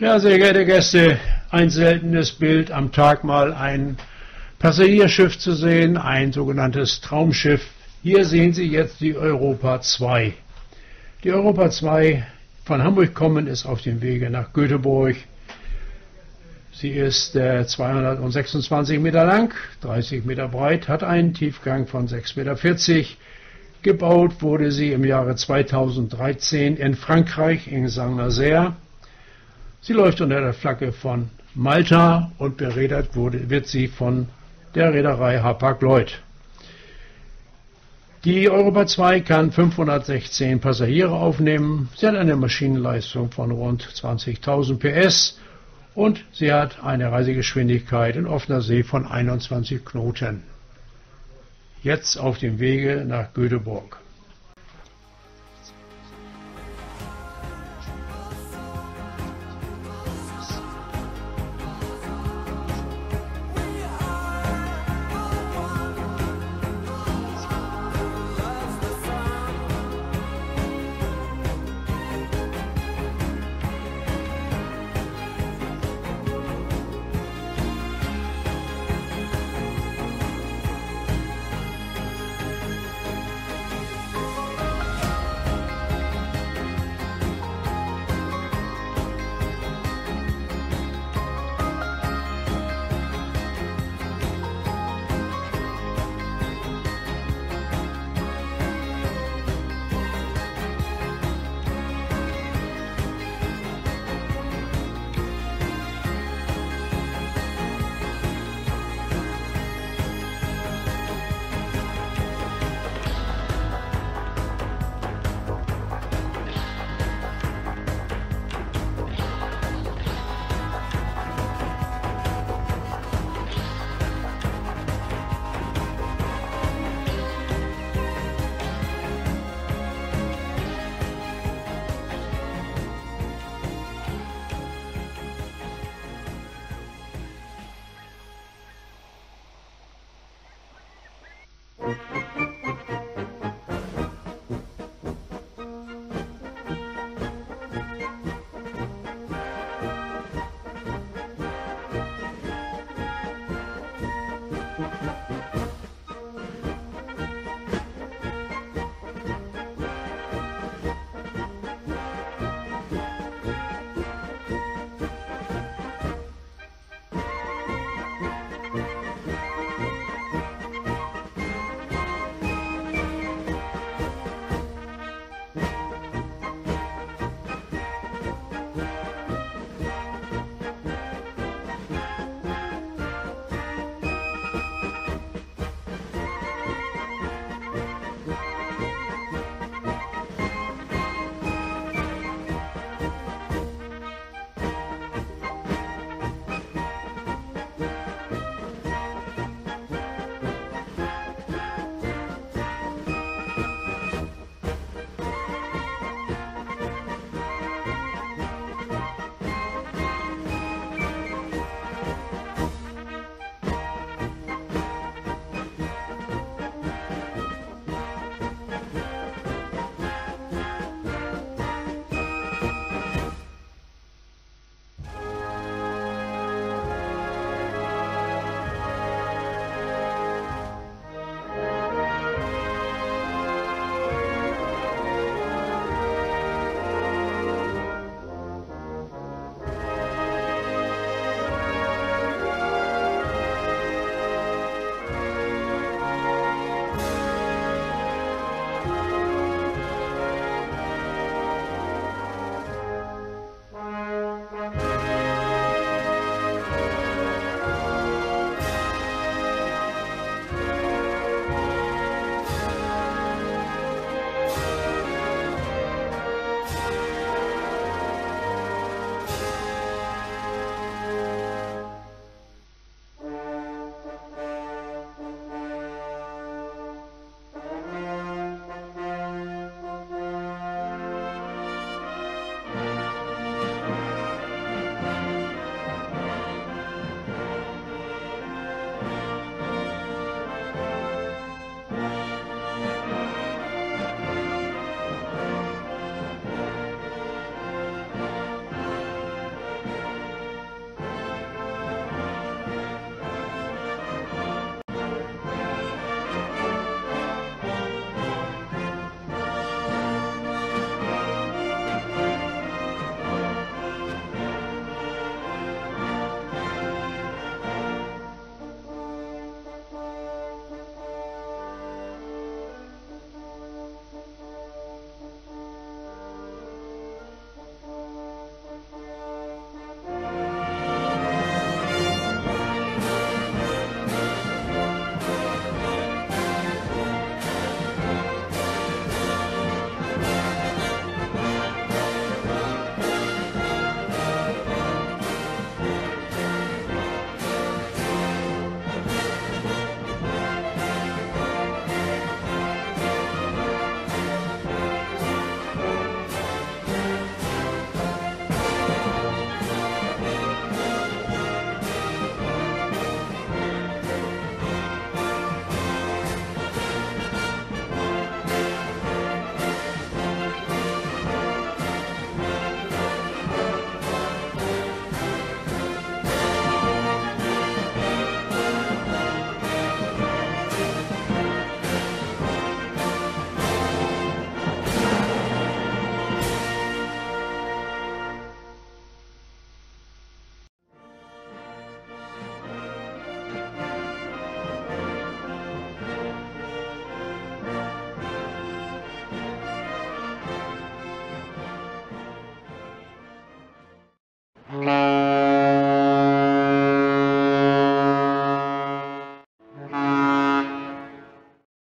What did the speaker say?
Ja, sehr geehrte Gäste, ein seltenes Bild am Tag mal ein Passagierschiff zu sehen, ein sogenanntes Traumschiff. Hier sehen Sie jetzt die Europa 2. Die Europa 2 von Hamburg kommen ist auf dem Wege nach Göteborg. Sie ist äh, 226 Meter lang, 30 Meter breit, hat einen Tiefgang von 6,40 Meter. Gebaut wurde sie im Jahre 2013 in Frankreich, in Saint-Nazaire. Sie läuft unter der Flagge von Malta und beredet wurde, wird sie von der Reederei Hapag-Lloyd. Die Europa 2 kann 516 Passagiere aufnehmen. Sie hat eine Maschinenleistung von rund 20.000 PS und sie hat eine Reisegeschwindigkeit in offener See von 21 Knoten. Jetzt auf dem Wege nach Göteborg.